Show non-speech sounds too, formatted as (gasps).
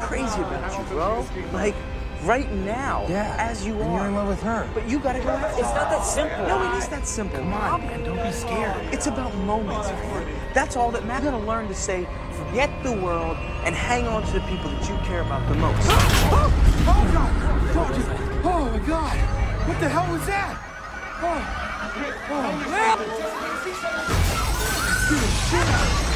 crazy about you, bro. Like, right now, Yeah. as you and are. you're in love with her. But you gotta go after It's not that simple. No, it is that simple. Come on, man. Don't be scared. It's about moments. That's all that matters. You gotta learn to say, forget the world and hang on to the people that you care about the most. (gasps) Oh, God. Oh, oh, my God. What the hell was that? Oh, oh, man. Shit.